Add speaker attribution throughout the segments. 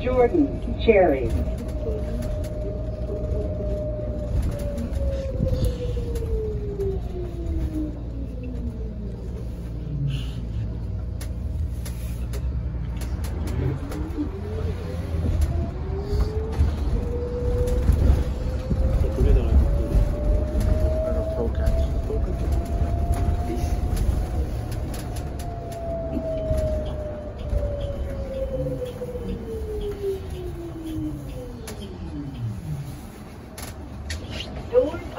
Speaker 1: Jordan Cherry.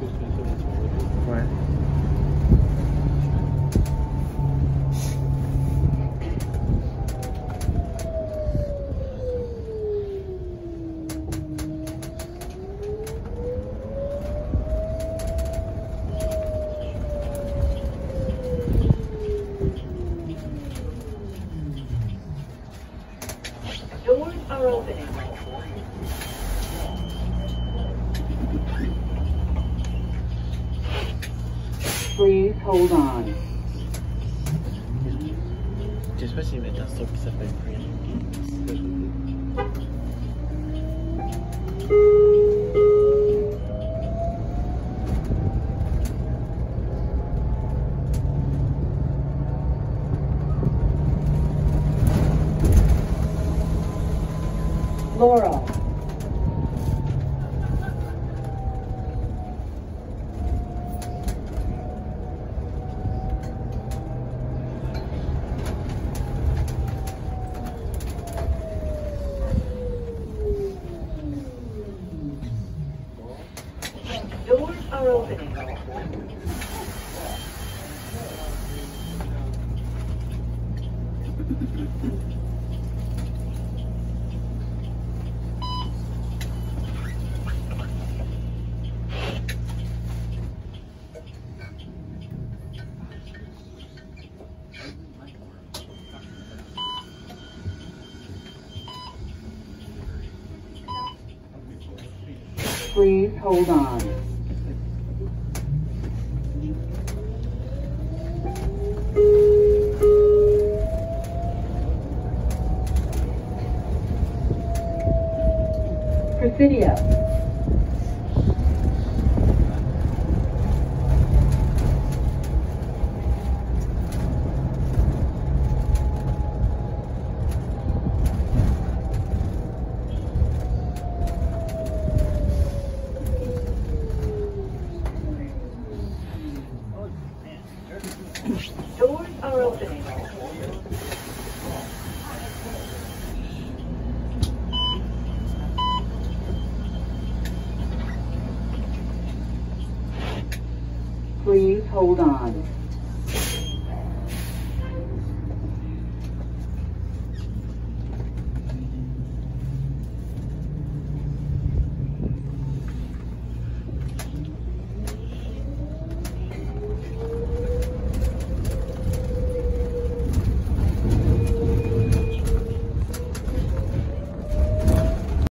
Speaker 1: Ouais. Please hold on.
Speaker 2: Met un son qui s'appelle Green.
Speaker 1: Laurel. Doors are opening. Please hold on. Presidio. Doors are opening. Please hold on.